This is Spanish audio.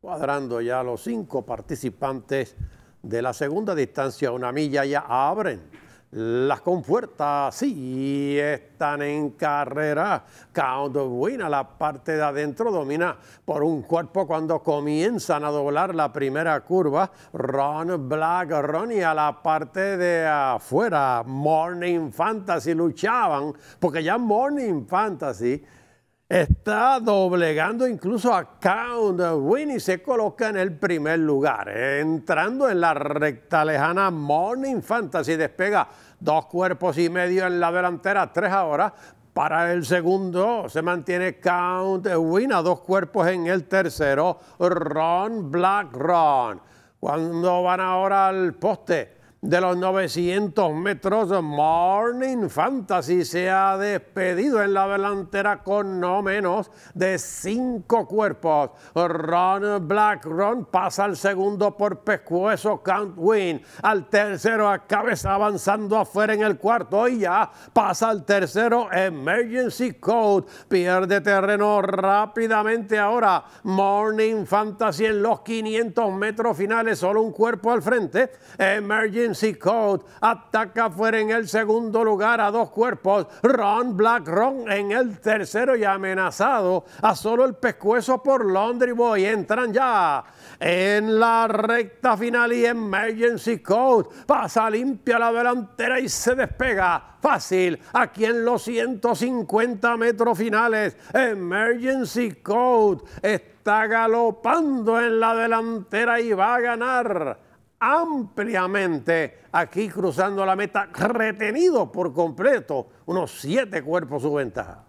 Cuadrando ya los cinco participantes de la segunda distancia, una milla ya abren. Las compuertas sí están en carrera. Count Win a la parte de adentro domina por un cuerpo cuando comienzan a doblar la primera curva. Ron Black, Ronnie a la parte de afuera. Morning Fantasy luchaban porque ya Morning Fantasy está doblegando incluso a Count Winnie se coloca en el primer lugar. Entrando en la recta lejana, Morning Fantasy despega dos cuerpos y medio en la delantera, tres ahora. Para el segundo se mantiene Count Win a dos cuerpos en el tercero, Ron Black Ron. Cuando van ahora al poste, de los 900 metros. Morning Fantasy se ha despedido en la delantera con no menos de cinco cuerpos. Ron Black Ron pasa al segundo por pescuezo Count Win. Al tercero a cabeza avanzando afuera en el cuarto y ya pasa al tercero Emergency Code. Pierde terreno rápidamente ahora. Morning Fantasy en los 500 metros finales. Solo un cuerpo al frente. Emergency Code ataca fuera en el segundo lugar a dos cuerpos. Ron Black Ron en el tercero y amenazado a solo el pescuezo por Laundry Boy. Entran ya en la recta final y Emergency Code pasa limpia la delantera y se despega fácil aquí en los 150 metros finales. Emergency Code está galopando en la delantera y va a ganar ampliamente aquí cruzando la meta, retenido por completo, unos siete cuerpos su ventaja.